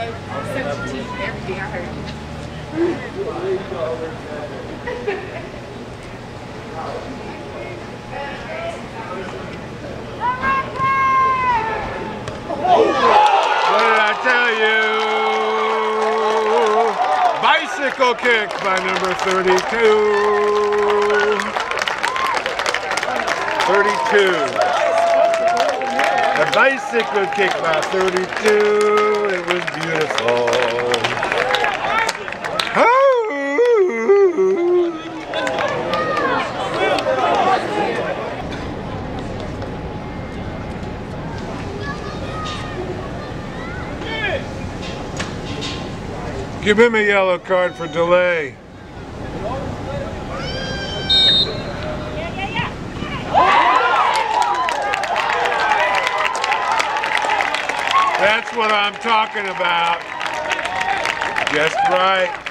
gave such a cheap everything I heard. what did I tell you? Bicycle kick by number 32. 32. A bicycle kick by 32. It was beautiful. Give him a yellow card for delay. That's what I'm talking about. Just right.